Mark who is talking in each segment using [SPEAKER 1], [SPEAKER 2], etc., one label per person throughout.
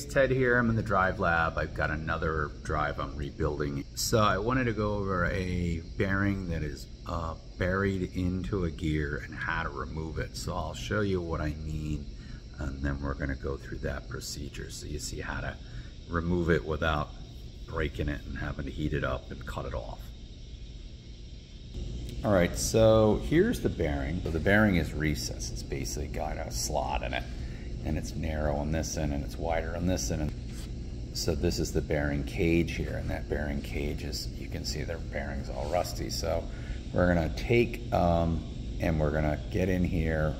[SPEAKER 1] It's Ted here, I'm in the drive lab. I've got another drive I'm rebuilding. So I wanted to go over a bearing that is uh, buried into a gear and how to remove it. So I'll show you what I mean and then we're gonna go through that procedure so you see how to remove it without breaking it and having to heat it up and cut it off. All right, so here's the bearing. So the bearing is recessed. It's basically got a slot in it and it's narrow on this end and it's wider on this end. So this is the bearing cage here and that bearing cage is, you can see the bearing's all rusty. So we're gonna take um, and we're gonna get in here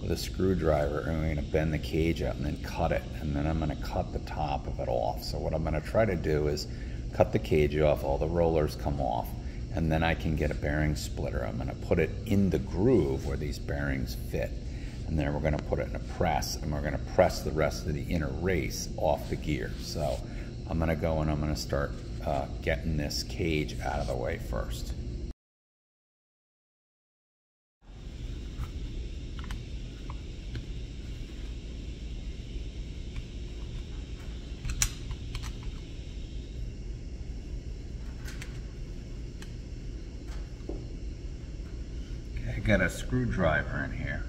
[SPEAKER 1] with a screwdriver and we're gonna bend the cage up and then cut it. And then I'm gonna cut the top of it off. So what I'm gonna try to do is cut the cage off, all the rollers come off, and then I can get a bearing splitter. I'm gonna put it in the groove where these bearings fit. And then we're gonna put it in a press and we're gonna press the rest of the inner race off the gear. So I'm gonna go and I'm gonna start uh, getting this cage out of the way first. got a screwdriver in here.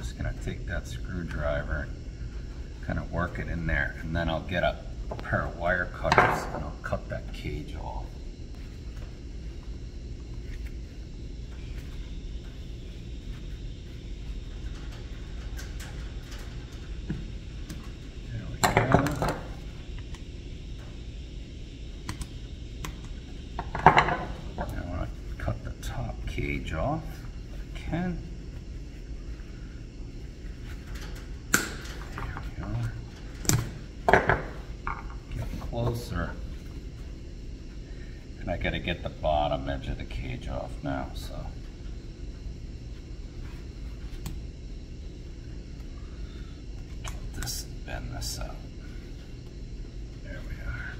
[SPEAKER 1] Just gonna take that screwdriver and kind of work it in there and then I'll get a, pair of wire cutters and I'll cut that cage off. There we go. Now I want to cut the top cage off can. There we are. Get closer. And I gotta get the bottom edge of the cage off now, so. Get this, bend this up. There we are.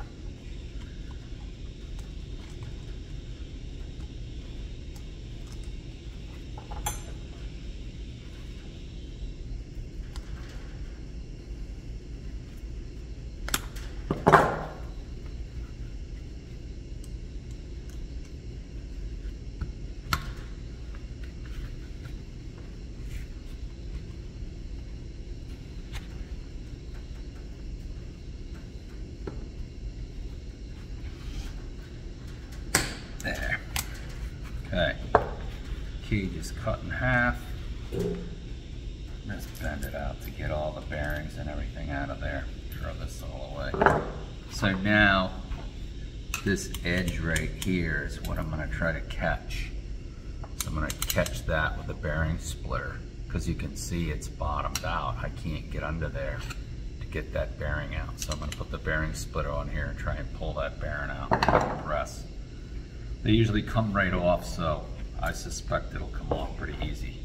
[SPEAKER 1] There. Okay. Is cut in half. Just bend it out to get all the bearings and everything out of there. Throw this all away. So now, this edge right here is what I'm gonna try to catch. So I'm gonna catch that with a bearing splitter because you can see it's bottomed out. I can't get under there to get that bearing out. So I'm gonna put the bearing splitter on here and try and pull that bearing out press. They usually come right off, so I suspect it'll come off pretty easy.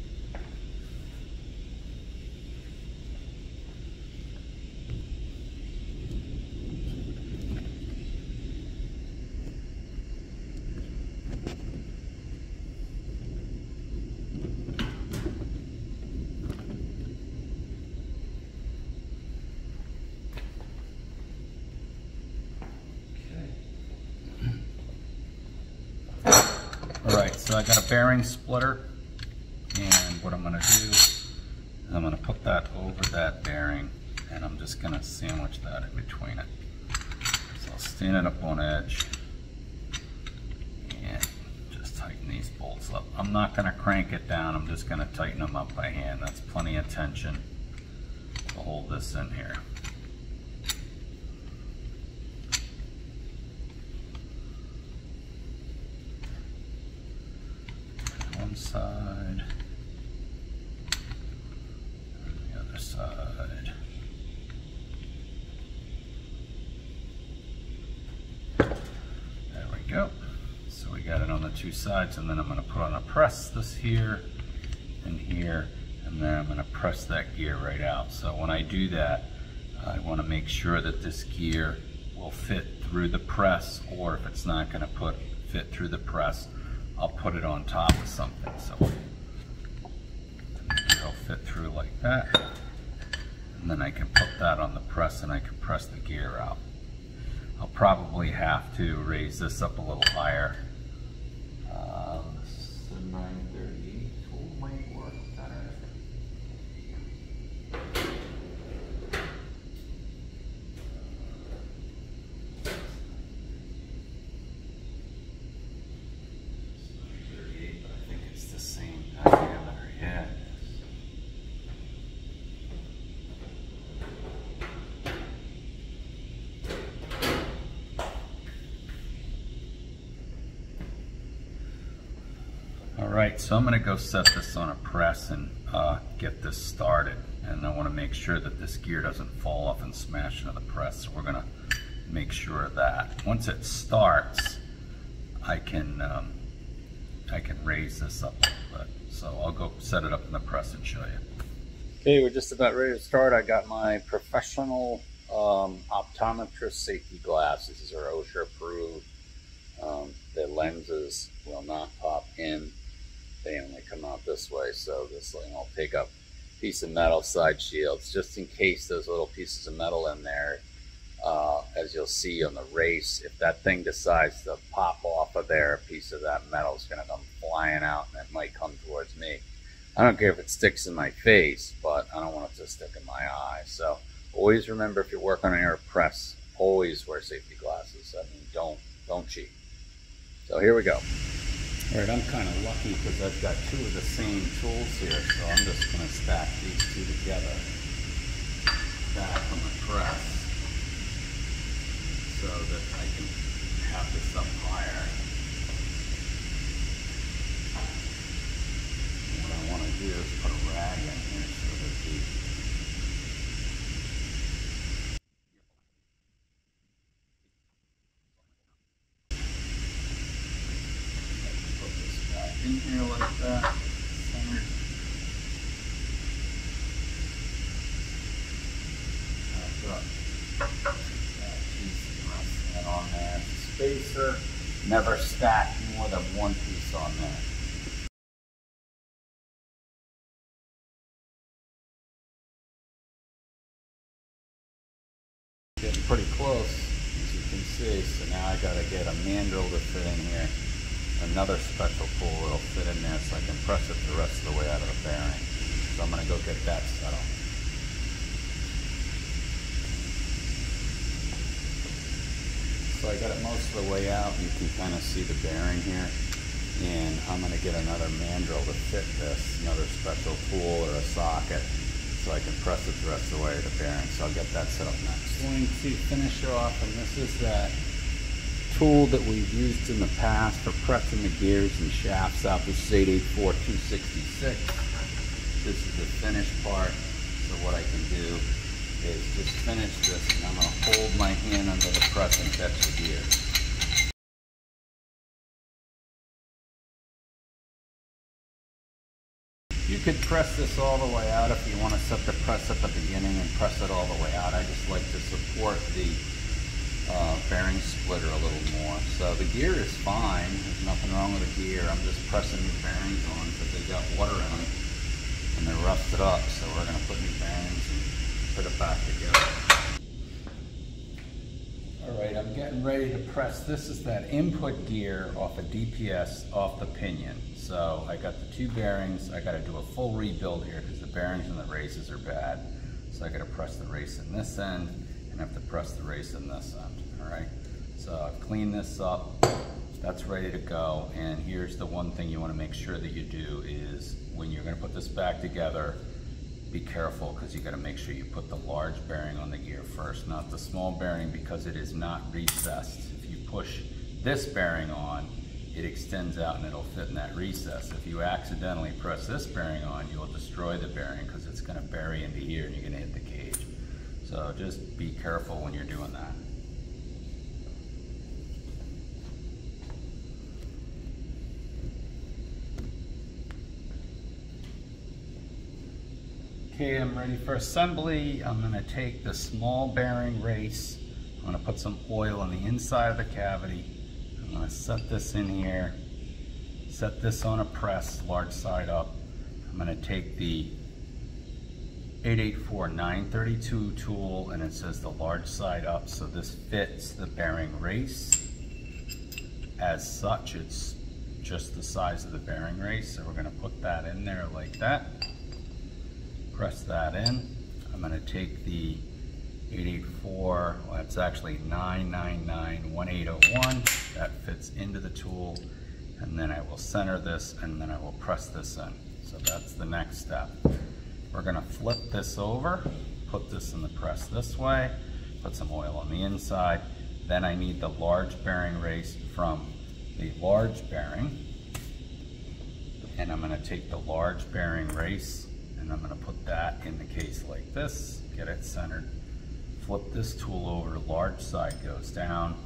[SPEAKER 1] All right, so I got a bearing splitter, and what I'm gonna do, is I'm gonna put that over that bearing, and I'm just gonna sandwich that in between it. So I'll stand it up on edge, and just tighten these bolts up. I'm not gonna crank it down, I'm just gonna tighten them up by hand. That's plenty of tension to hold this in here. one side the other side. There we go. So we got it on the two sides and then I'm going to put on a press this here and here and then I'm going to press that gear right out. So when I do that I want to make sure that this gear will fit through the press or if it's not going to put fit through the press I'll put it on top of something. So it'll fit through like that. And then I can put that on the press and I can press the gear out. I'll probably have to raise this up a little higher. Right, so I'm gonna go set this on a press and uh, get this started. And I wanna make sure that this gear doesn't fall off and smash into the press. So we're gonna make sure of that. Once it starts, I can, um, I can raise this up a little bit. So I'll go set it up in the press and show you. Okay, we're just about ready to start. I got my professional um, optometrist safety glasses. These are OSHA approved. Um, the lenses will not pop in. They only come out this way. So this thing will take up piece of metal side shields just in case those little pieces of metal in there uh, as you'll see on the race, if that thing decides to pop off of there, a piece of that metal is going to come flying out and it might come towards me. I don't care if it sticks in my face, but I don't want it to stick in my eye. So always remember if you're working on your press, always wear safety glasses. I mean, don't don't cheat. So here we go. All right, I'm kind of lucky because I've got two of the same tools here, so I'm just going to stack these two together. Back on the press so that I can have this up higher. And what I want to do is put a rag in here so that the put this back in here like that. Spacer, never stack more than one piece on there. Getting pretty close, as you can see. So now I gotta get a mandrel to fit in here. Another special pull that'll fit in there so I can press it the rest of the way out of the bearing. So I'm gonna go get that set up. So I got it most of the way out. You can kind of see the bearing here. And I'm going to get another mandrel to fit this, another special tool or a socket so I can press it the rest of the way to the bearing. So I'll get that set up next. Going to finish her off, and this is that tool that we've used in the past for pressing the gears and shafts out the 88266. This is the finished part. So what I can do is just finish this and I'm going to hold my hand under the press and catch the gear. You could press this all the way out if you want to set the press at the beginning and press it all the way out. I just like to support the uh, bearing splitter a little more. So the gear is fine. There's nothing wrong with the gear. I'm just pressing new bearings on because they got water in them and they're rusted up. So we're going to put new bearings and put it back together. All right, I'm getting ready to press. This is that input gear off a DPS off the pinion. So I got the two bearings. I got to do a full rebuild here because the bearings and the races are bad. So I got to press the race in this end and have to press the race in this end. Right. So I've cleaned this up. That's ready to go. And here's the one thing you want to make sure that you do is when you're going to put this back together, be careful because you got to make sure you put the large bearing on the gear first, not the small bearing because it is not recessed. If you push this bearing on, it extends out and it'll fit in that recess. If you accidentally press this bearing on, you'll destroy the bearing because it's going to bury into here and you're going to hit the cage. So just be careful when you're doing that. Okay, I'm ready for assembly. I'm gonna take the small bearing race. I'm gonna put some oil on the inside of the cavity. I'm gonna set this in here. Set this on a press, large side up. I'm gonna take the 884 932 tool and it says the large side up. So this fits the bearing race. As such, it's just the size of the bearing race. So we're gonna put that in there like that. Press that in. I'm gonna take the 884, well, it's actually 9991801. That fits into the tool. And then I will center this and then I will press this in. So that's the next step. We're gonna flip this over, put this in the press this way, put some oil on the inside. Then I need the large bearing race from the large bearing. And I'm gonna take the large bearing race and I'm gonna put that in the case like this, get it centered. Flip this tool over, large side goes down,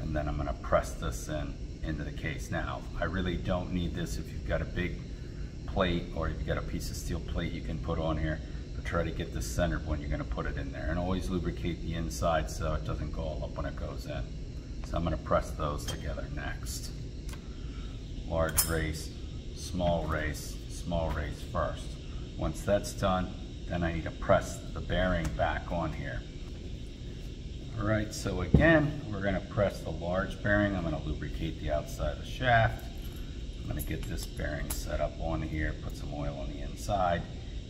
[SPEAKER 1] and then I'm gonna press this in into the case. Now, I really don't need this if you've got a big plate or if you've got a piece of steel plate you can put on here, but try to get this centered when you're gonna put it in there. And always lubricate the inside so it doesn't go all up when it goes in. So I'm gonna press those together next. Large race, small race, small race first. Once that's done, then I need to press the bearing back on here. All right, so again, we're gonna press the large bearing. I'm gonna lubricate the outside of the shaft. I'm gonna get this bearing set up on here, put some oil on the inside,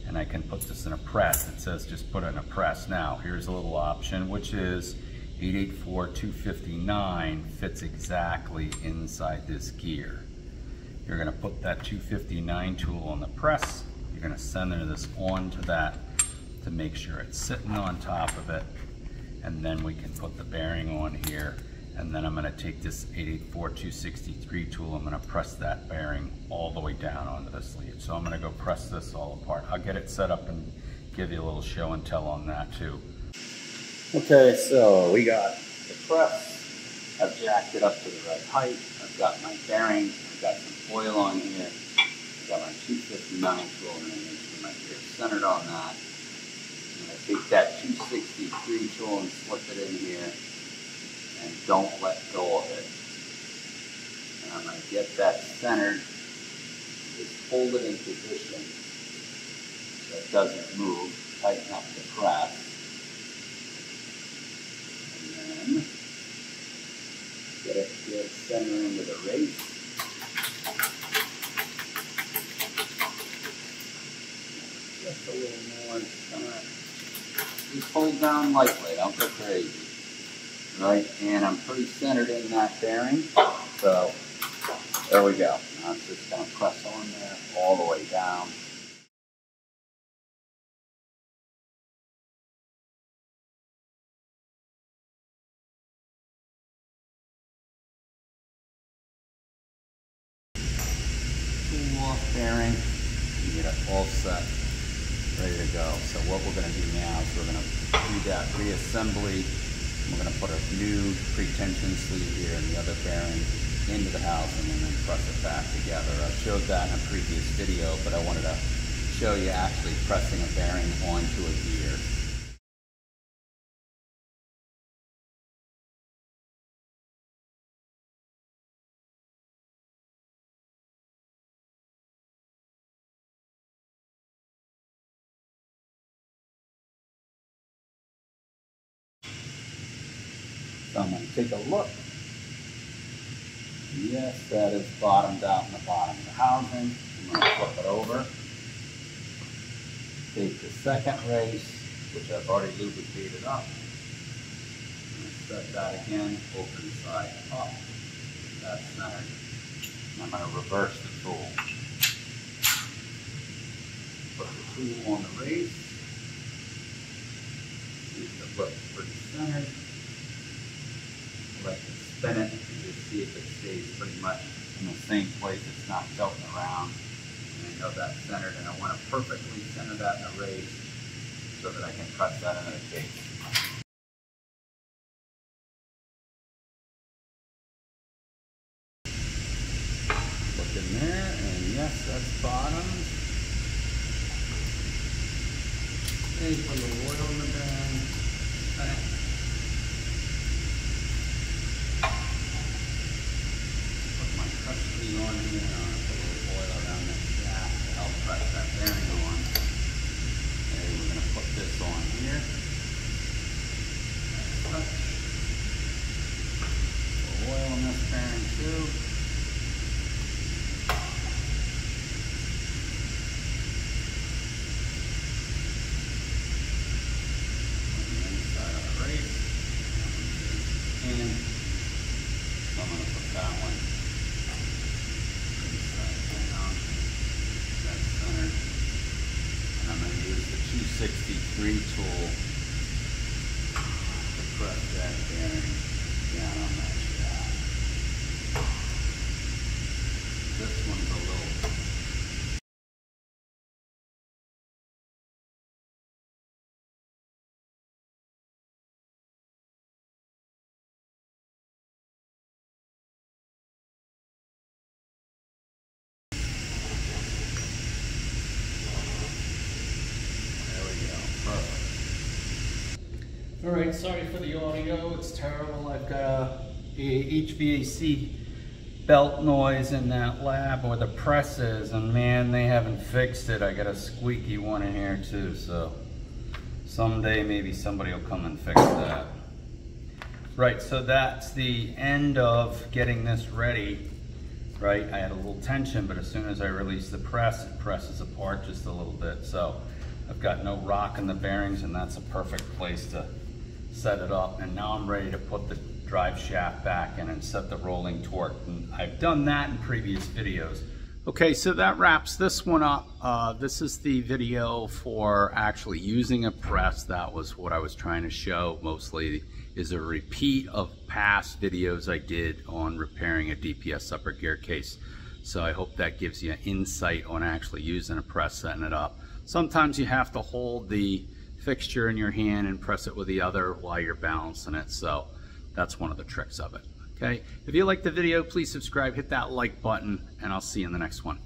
[SPEAKER 1] and I can put this in a press. It says just put it in a press. Now, here's a little option, which is 884-259 fits exactly inside this gear. You're gonna put that 259 tool on the press. You're gonna center this onto that to make sure it's sitting on top of it and then we can put the bearing on here and then I'm going to take this 884-263 tool, I'm going to press that bearing all the way down onto the sleeve. So I'm going to go press this all apart. I'll get it set up and give you a little show and tell on that too. Okay, so we got the press. I've jacked it up to the right height. I've got my bearing. I've got some oil on here. I've got my 259 tool and I my gear's centered on that I'm going to take that 263 tool and slip it in here and don't let go of it. And I'm going to get that centered, just hold it in position so it doesn't move, tighten up the press. And then get it, get center into the race. Just a little more, just down lightly, don't go crazy. Right, and I'm pretty centered in that bearing, so there we go. It's just going to press on there all the way down. Tool off bearing, you get it all set ready to go. So what we're going to do now is we're going to do that reassembly. We're going to put a new pre-tension sleeve here and the other bearing into the housing and then press it back together. I showed that in a previous video, but I wanted to show you actually pressing a bearing onto a gear. Take a look. Yes, that is bottomed out in the bottom of the housing. I'm going to flip it over. Take the second race, which I've already lubricated up. Set that again, open side up. That's centered. I'm going to reverse the tool. Put the tool on the race. See if it pretty centered like spin it and just see if it stays pretty much in the same place. It's not tilting around. And I know that's centered and I want to perfectly center that in a race so that I can cut that into the case. Look in there and yes, that's bottom. Hey, put a little oil in the bag. on here, put a little oil around that shaft to help press that bearing on. And we're going to put two. Inside of the race. And I'm gonna put that one inside down. That's centered. And I'm gonna use the 263 tool to press that bearing down on that shaft. This one's a little There we go. Perfect.
[SPEAKER 2] All sorry for the audio. It's terrible. I've got a, HVAC belt noise in that lab where the press is, and man, they haven't fixed it. I got a squeaky one in here too, so someday maybe somebody will come and fix that. Right, so that's the end of getting this ready. Right, I had a little tension, but as soon as I release the press, it presses apart just a little bit. So I've got no rock in the bearings, and that's a perfect place to set it up. And now I'm ready to put the drive shaft back in and set the rolling torque. And I've done that in previous videos. Okay, so that wraps this one up. Uh, this is the video for actually using a press. That was what I was trying to show mostly is a repeat of past videos I did on repairing a DPS upper gear case. So I hope that gives you insight on actually using a press, setting it up. Sometimes you have to hold the fixture in your hand and press it with the other while you're balancing it. So that's one of the tricks of it. Okay, if you like the video, please subscribe, hit that like button, and I'll see you in the next one.